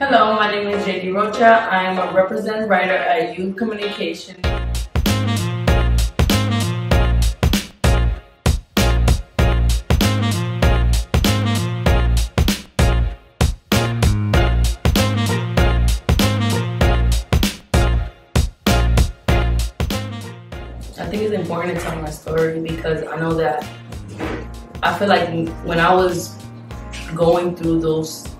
Hello, my name is Jeidy Rocha. I am a representative writer at Youth Communication. I think it's important to tell my story because I know that I feel like when I was going through those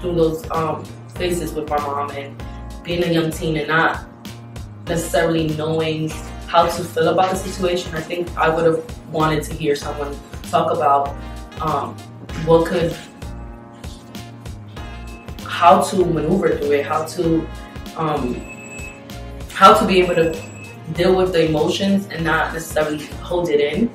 through those um, phases with my mom and being a young teen and not necessarily knowing how to feel about the situation, I think I would have wanted to hear someone talk about um, what could, how to maneuver through it, how to, um, how to be able to deal with the emotions and not necessarily hold it in.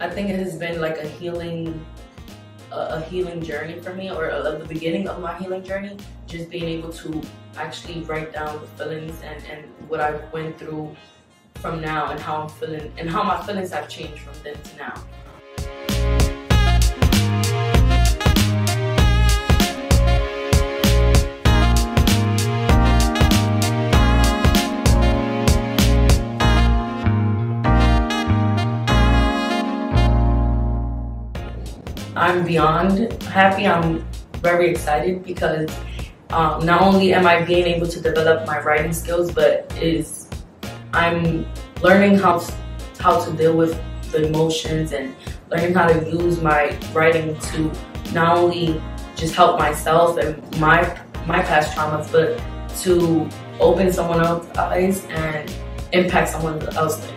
I think it has been like a healing, a, healing journey for me, or a, the beginning of my healing journey. Just being able to actually write down the feelings and, and what I went through from now and how I'm feeling and how my feelings have changed from then to now. I'm beyond happy. I'm very excited because um, not only am I being able to develop my writing skills, but is I'm learning how to, how to deal with the emotions and learning how to use my writing to not only just help myself and my my past traumas, but to open someone else's eyes and impact someone else's